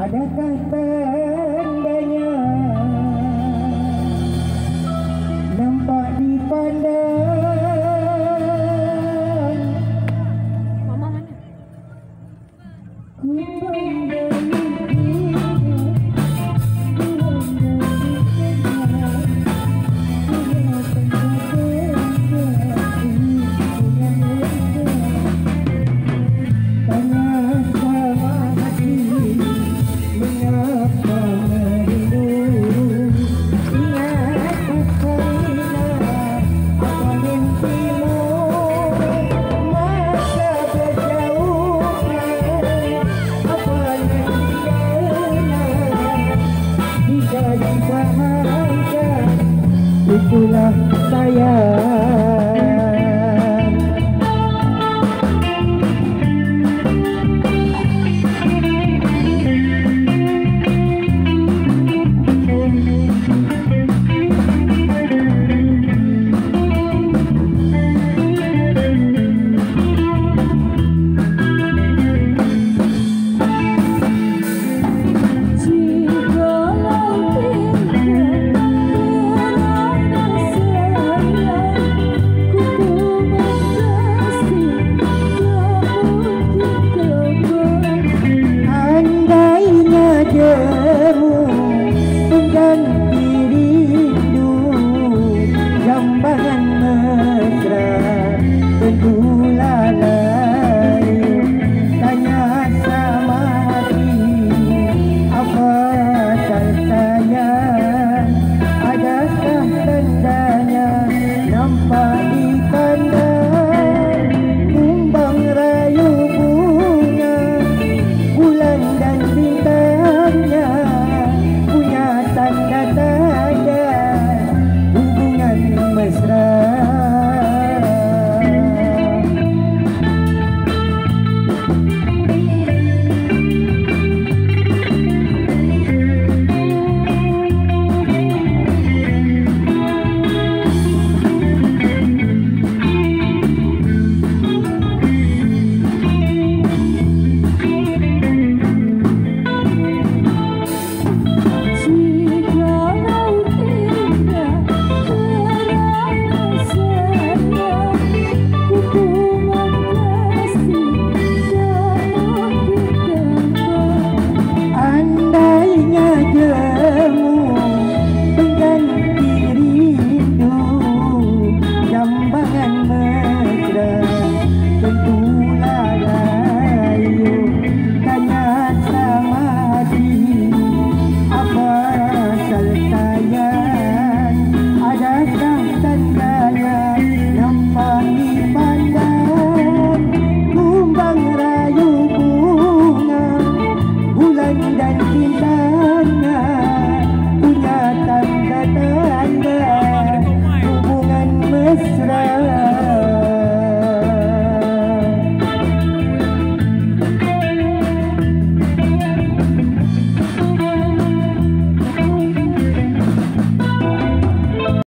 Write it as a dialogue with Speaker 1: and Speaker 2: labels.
Speaker 1: Adakah tandanya Nampak di pandang
Speaker 2: Mama mana?
Speaker 1: sila sayang